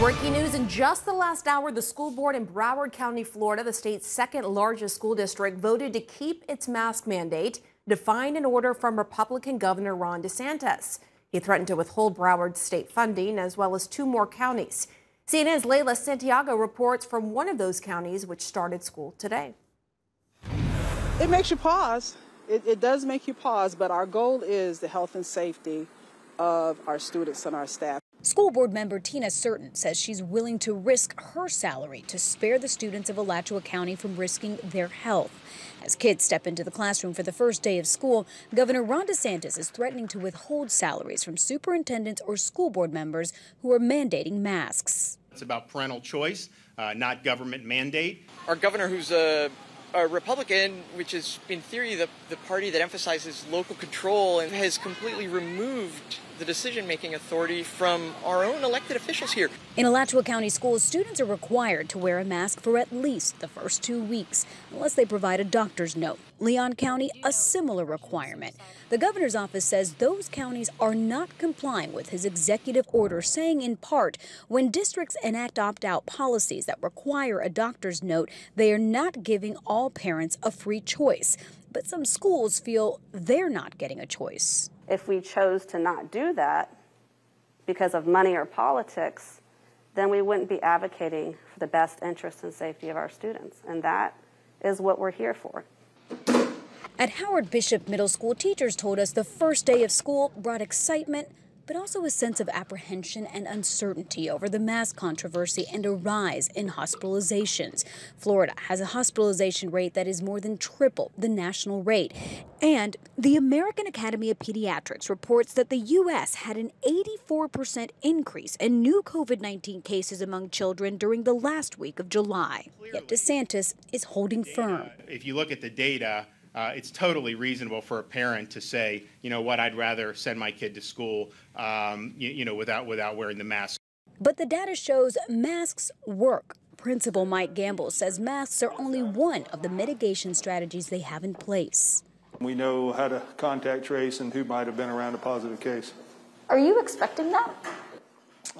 Breaking news in just the last hour, the school board in Broward County, Florida, the state's second largest school district, voted to keep its mask mandate, defying an order from Republican Governor Ron DeSantis. He threatened to withhold Broward's state funding as well as two more counties. CNN's Leyla Santiago reports from one of those counties which started school today. It makes you pause. It, it does make you pause, but our goal is the health and safety of our students and our staff. School board member Tina Certain says she's willing to risk her salary to spare the students of Alachua County from risking their health. As kids step into the classroom for the first day of school, Governor Ron DeSantis is threatening to withhold salaries from superintendents or school board members who are mandating masks. It's about parental choice, uh, not government mandate. Our governor, who's a, a Republican, which is in theory the, the party that emphasizes local control and has completely removed the decision making authority from our own elected officials here. In Alachua County schools, students are required to wear a mask for at least the first two weeks, unless they provide a doctor's note. Leon County, a similar requirement. The governor's office says those counties are not complying with his executive order, saying in part, when districts enact opt out policies that require a doctor's note, they are not giving all parents a free choice. But some schools feel they're not getting a choice. If we chose to not do that because of money or politics, then we wouldn't be advocating for the best interest and safety of our students. And that is what we're here for. At Howard Bishop Middle School, teachers told us the first day of school brought excitement, but also a sense of apprehension and uncertainty over the mask controversy and a rise in hospitalizations. Florida has a hospitalization rate that is more than triple the national rate. And the American Academy of Pediatrics reports that the U.S. had an 84% increase in new COVID 19 cases among children during the last week of July. Yet DeSantis is holding firm. If you look at the data, uh, it's totally reasonable for a parent to say, you know what, I'd rather send my kid to school, um, you, you know, without without wearing the mask. But the data shows masks work. Principal Mike Gamble says masks are only one of the mitigation strategies they have in place. We know how to contact trace and who might have been around a positive case. Are you expecting that?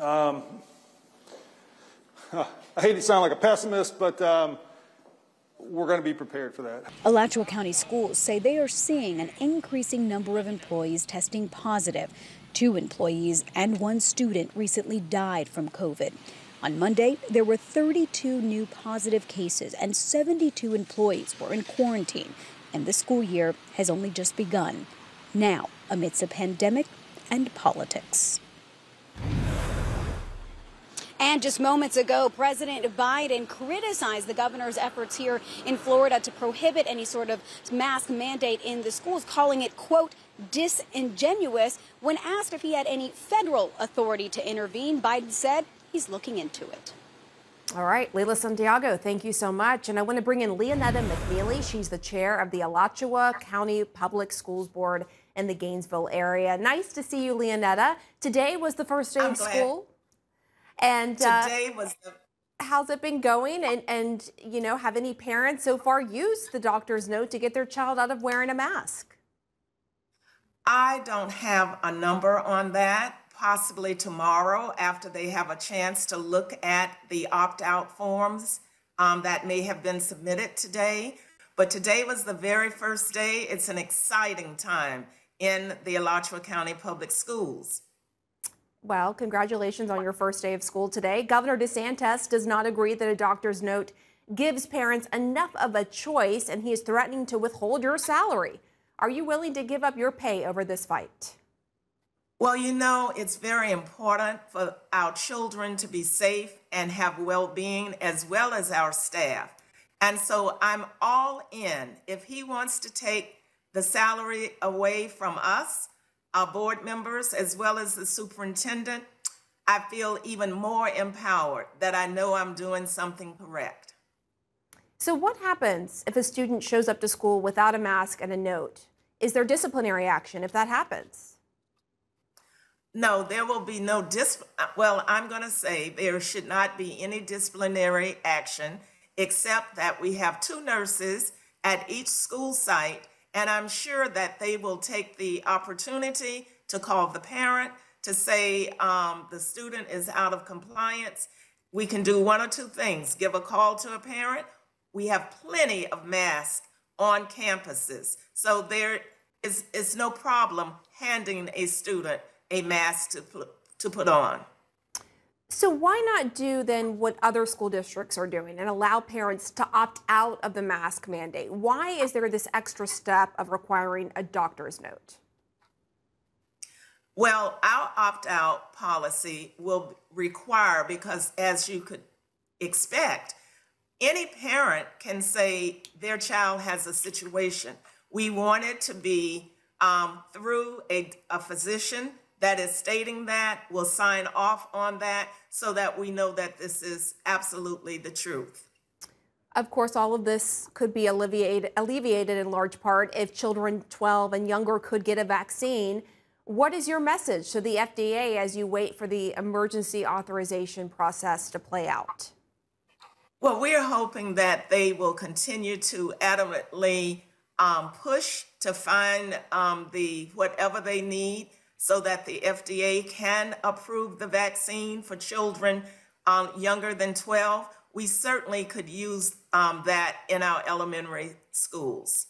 Um, I hate to sound like a pessimist, but um, we're going to be prepared for that. Alachua County schools say they are seeing an increasing number of employees testing positive. Two employees and one student recently died from COVID. On Monday, there were 32 new positive cases and 72 employees were in quarantine, and the school year has only just begun. Now, amidst a pandemic and politics. And just moments ago, President Biden criticized the governor's efforts here in Florida to prohibit any sort of mask mandate in the schools, calling it, quote, disingenuous. When asked if he had any federal authority to intervene, Biden said he's looking into it. All right, Leyla Santiago, thank you so much. And I want to bring in Leanetta McNealy. She's the chair of the Alachua County Public Schools Board in the Gainesville area. Nice to see you, Leanetta. Today was the first day I'm of glad. school. And uh, Today was the how's it been going? And, and, you know, have any parents so far used the doctor's note to get their child out of wearing a mask? I don't have a number on that. Possibly tomorrow, after they have a chance to look at the opt out forms um, that may have been submitted today. But today was the very first day. It's an exciting time in the Alachua County Public Schools. Well, congratulations on your first day of school today. Governor DeSantis does not agree that a doctor's note gives parents enough of a choice, and he is threatening to withhold your salary. Are you willing to give up your pay over this fight? Well, you know, it's very important for our children to be safe and have well being as well as our staff. And so I'm all in. If he wants to take the salary away from us, our board members, as well as the superintendent, I feel even more empowered that I know I'm doing something correct. So, what happens if a student shows up to school without a mask and a note? Is there disciplinary action if that happens? No, there will be no dis. Well, I'm going to say there should not be any disciplinary action except that we have two nurses at each school site, and I'm sure that they will take the opportunity to call the parent to say um, the student is out of compliance, we can do one or two things. Give a call to a parent. We have plenty of masks on campuses. So there is, no problem handing a student a mask to, to put on. So why not do then what other school districts are doing and allow parents to opt out of the mask mandate? Why is there this extra step of requiring a doctor's note? Well, our opt out policy will require, because as you could expect, any parent can say their child has a situation. We want it to be um, through a, a physician that is stating that, will sign off on that so that we know that this is absolutely the truth. Of course, all of this could be alleviated, alleviated in large part if children 12 and younger could get a vaccine. What is your message to the FDA as you wait for the emergency authorization process to play out? Well, we're hoping that they will continue to adamantly um, push to find um, the whatever they need so that the FDA can approve the vaccine for children um, younger than 12. We certainly could use um, that in our elementary schools.